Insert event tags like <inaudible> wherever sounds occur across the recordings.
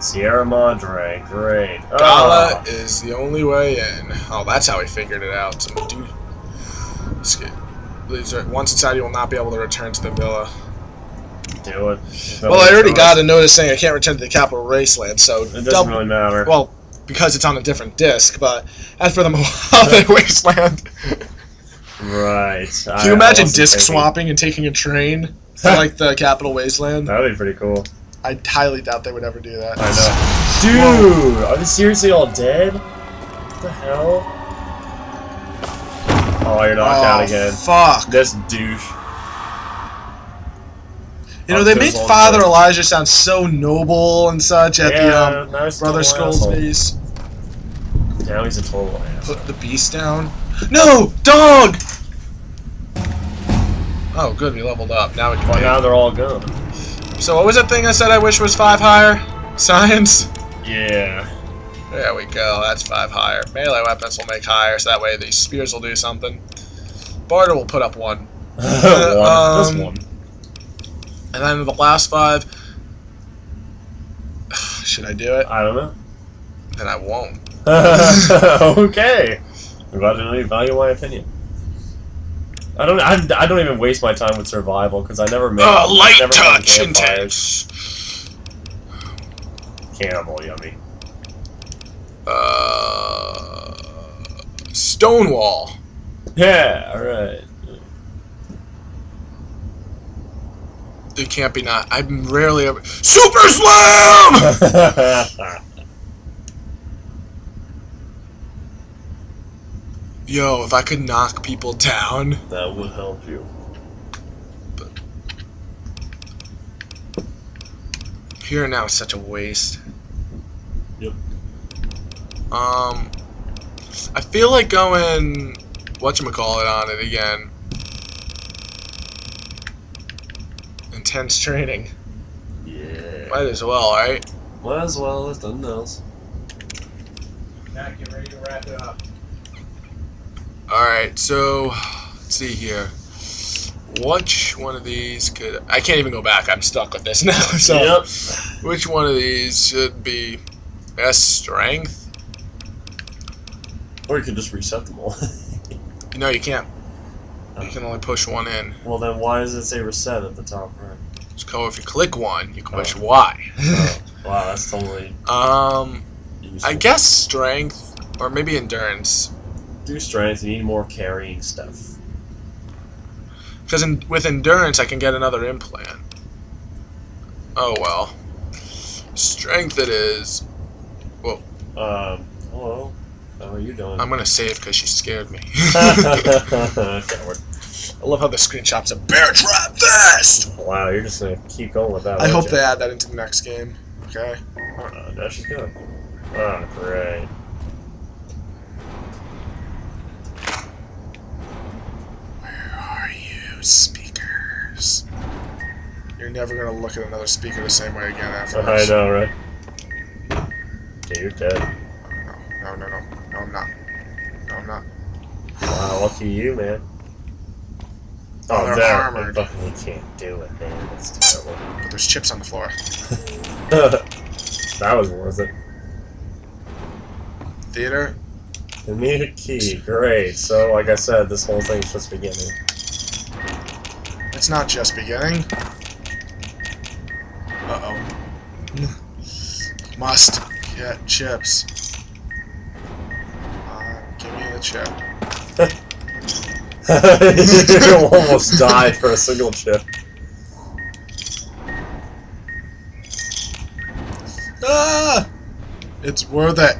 Sierra Madre, great. Gala Ah, is the only way in. Oh, that's how he figured it out. Some dude. Once inside, you will not be able to return to the villa. do it. Well, I already got a notice saying I can't return to the capital wasteland, so It doesn't double- really matter. well, because it's on a different disc. But as for the <laughs> Mojave <laughs> wasteland, right. can you imagine disc swapping and taking a train to like the capital wasteland? That'd be pretty cool. I highly doubt they would ever do that. I know. Dude, are they seriously all dead? What the hell? Oh, you're knocked out Oh, again. Fuck. This douche. You know, Oh, they made Father dead. Elijah sound so noble and such at the um, now he's Brother total Skull's asshole. base. Now he's a total ass. Put the beast down. No! Dog! Oh, good, we leveled up. Now we can Well, take- now they're all gone. So what was that thing I said I wish was five higher? Science? Yeah. There we go, that's five higher. Melee weapons will make higher, so that way these spears will do something. Barter will put up one. <laughs> one. Just Um, one. And then the last five... <sighs> Should I do it? I don't know. Then I won't. <laughs> <laughs> okay. I'm glad to know you value my opinion. I don't. I, I don't even waste my time with survival because I never make. Uh, light never touch intense. Cannibal, yummy. Uh, Stonewall. Yeah. All right. It can't be not. I'm rarely ever. Super Slam! <laughs> Yo, if I could knock people down. that would help you. But here and now is such a waste. Yep. Um, I feel like going whatchamacallit on it again. Intense training. Yeah. Might as well, right? Might as well. It's nothing else. Matt, get ready to wrap it up. Alright, so let's see here. Which one of these could I can't even go back, I'm stuck with this <laughs> now. So Yep. which one of these should be best strength? Or you could just reset them all. <laughs> No, you can't. You can only push one in. well, then why does it say reset at the top right? So if you click one, you can push Oh. Y. Oh, <laughs> wow, that's totally. Um Useful. I guess strength or maybe endurance. Do strength. You need more carrying stuff. Because with endurance, I can get another implant. Oh well. Strength it is. Um. Hello. How are you doing? I'm gonna save because she scared me. <laughs> <laughs> Coward. I love how the screenshots of bear trap fest. Wow, you're just gonna keep going with that. I hope you? they add that into the next game. Okay. Uh, now she's good. Oh, great. Where are you, speakers? You're never gonna look at another speaker the same way again after I this. know, right? Yeah, you're dead. No, no, no, no, no, I'm not. No, I'm not. Wow, lucky you, man. Oh, Oh, they're there. armored. You fucking can't do it, man. That's terrible. But there's chips on the floor. <laughs> that was worth it. Theater. Immediate key, great. So, like I said, this whole thing's just beginning. It's not just beginning. Uh oh. Must get chips. Uh, give me the chip. <laughs> you almost <laughs> died for a single chip. Ah! It's worth it.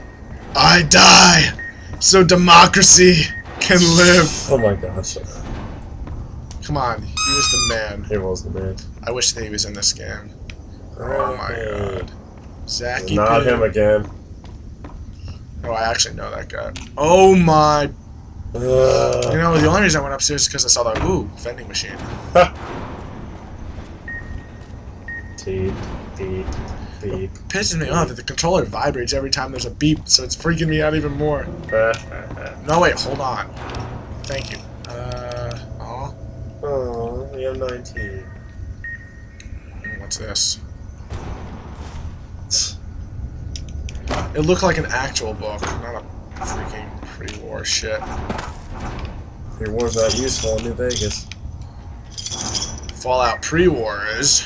I die so democracy can live. Oh my gosh. Come on, he was the man. It was the man. I wish that he was in this game. Oh my god. Zachy Not him again. Oh, I actually know that guy. Oh my. You Uh, know, the only reason I went upstairs is because I saw that ooh vending machine. beep, beep, beep. pisses me off that the controller vibrates every time there's a beep, so it's freaking me out even more. <laughs> No, wait, hold on. Thank you. Uh, oh, oh, we have 19. what's this? It looked like an actual book, not a freaking pre-war shit. Pre-war's not useful in New Vegas. Fallout pre-war is.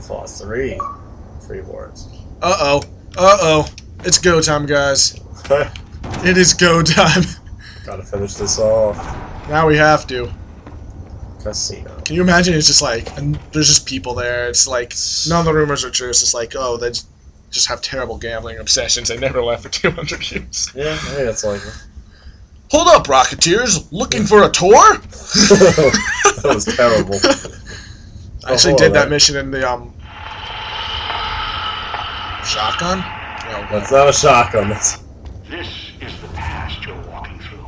Fallout 3. Pre-wars. Uh-oh. Uh-oh. It's go time, guys. <laughs> It is go time. Gotta finish this off. now we have to. Casino. Can you imagine it's just like, and there's just people there. It's like, none of the rumors are true. It's just like, oh, they just, just have terrible gambling obsessions. They never left for 200 years. Yeah, I think that's likely. Hold up, Rocketeers! Looking for a tour? <laughs> <laughs> that was terrible. I actually Oh, did that that- mission in the, um... Shotgun? No, That's not a shotgun. That's This is the past you're walking through.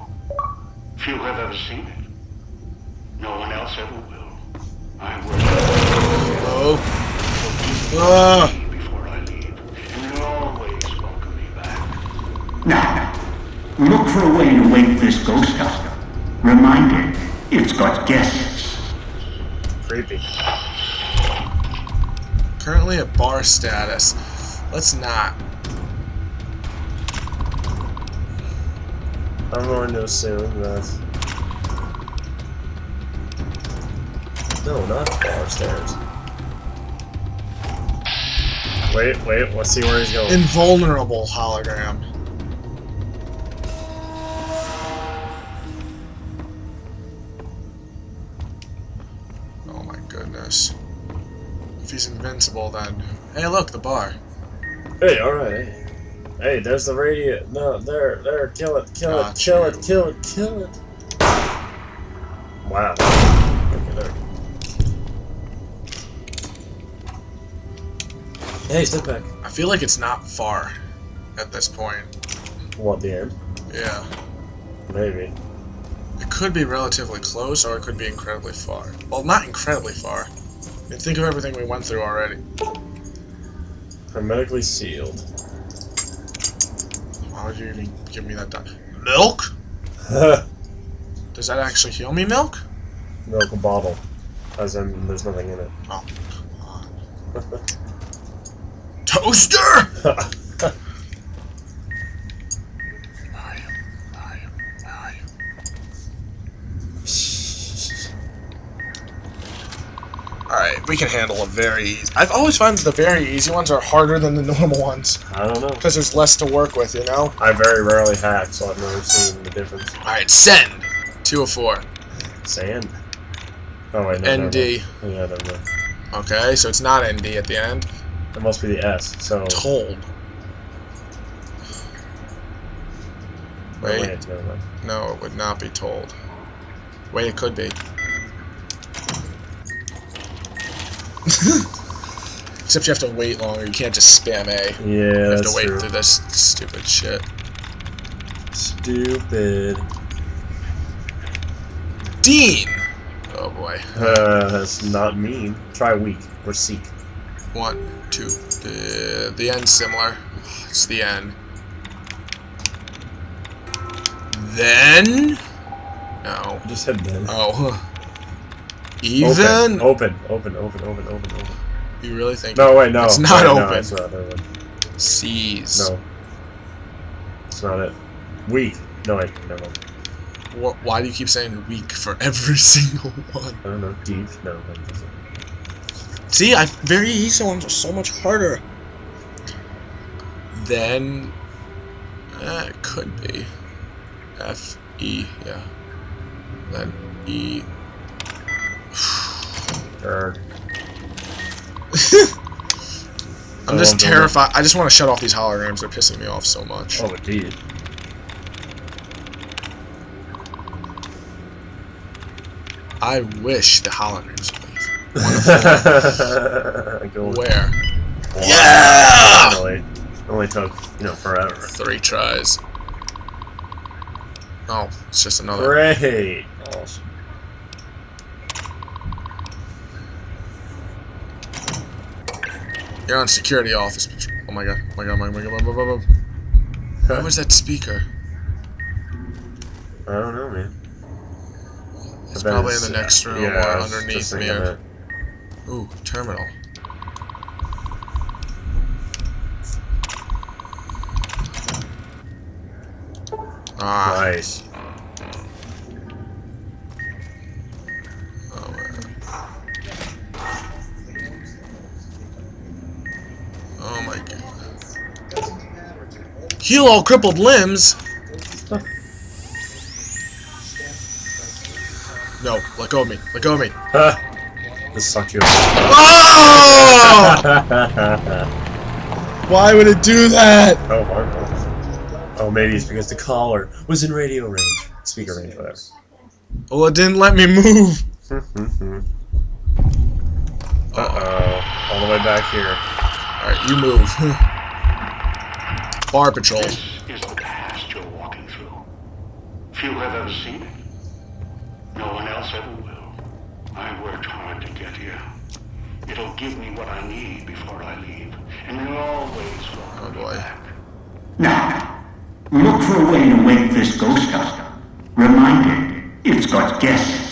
Few have ever seen it. No one else ever will. I will Oh. Ah. see before I leave, and you'll always welcome me back. Now, look for a way to wake this ghost up. Remind it, it's got guests. creepy. Currently at bar status. Let's not. I'm going to assume that. No, not bar stairs. Wait, wait, let's see where he's going. Invulnerable hologram. Oh my goodness. If he's invincible, then. Hey, look, the bar. hey, alright, hey. Hey, there's the radio. No, there, there, kill it, kill Got it, kill you. it, kill it, kill it. Wow. Hey, step back. I feel like it's not far at this point. What, the end? Yeah. Maybe. It could be relatively close, or it could be incredibly far. Well, not incredibly far. I mean, think of everything we went through already. Hermetically sealed. Why would you even give me that done? Milk? <laughs> Does that actually heal me, milk? Milk a bottle. As in, there's nothing in it. Oh, come on. <laughs> Toaster! Alright, we can handle a very easy. I've always found the very easy ones are harder than the normal ones. I don't know. Because there's less to work with, you know? I very rarely hack, so I've never seen the difference. Alright, send! Two of four. Sand. Oh wait, no. never ND. mind. Yeah, never mind. Okay, so it's not ND at the end. It must be the S. So. Told. Wait. wait. No, it would not be told. Wait, it could be. <laughs> Except you have to wait longer. You can't just spam A. Yeah, You have to wait true. through this stupid shit. Stupid. Dean! Oh boy. Uh, that's not mean. Try weak or seek. One, two. The, the end's similar. It's the end. Then? No. Just hit then. Oh. <laughs> Even? Open. Open. Open. Open. Open. Open. You really think? No, wait, no. It's not Wait, No, open. it's not. Seize. No. It's not it. Weak. No, wait. Never mind. Wh- Why do you keep saying weak for every <laughs> single one? I don't know. Deep. No. that doesn't- See, I very easy ones are so much harder. Then, uh, it could be F E. Yeah. Then E. Erg. <sighs> I'm just terrified. I just want to shut off these holograms. They're pissing me off so much. Oh, indeed. I wish the holograms would leave. Go <laughs> Where? Wow. Yeah! Finally. Only took, you know, forever. Three tries. Oh, it's just another. Great. Awesome. You're on security office. Oh my god. Oh my god. Oh my god. Oh my god. Oh my god. Oh my god. Oh Where was that speaker? I don't know, man. It's probably in the next room yeah, or I was just underneath me. Or... Ooh, terminal. Ah. Nice. Oh. Oh my god. Heal all crippled limbs? No, let go of me. Let go of me. Huh. This sucked you. Oh! <laughs> Why would it do that? oh, Marvel. Oh, maybe it's because the collar was in radio range. Speaker range, whatever. Well, it didn't let me move. <laughs> Uh-oh. All the way back here. Alright, you move. <laughs> Bar patrol. This is the past you're walking through. Few have ever seen it. No one else ever will. I worked hard to get here. It'll give me what I need before I leave, and you'll always welcome Oh, me boy. back. Now, look for a way to wake this ghost up. Remind it, it's got guests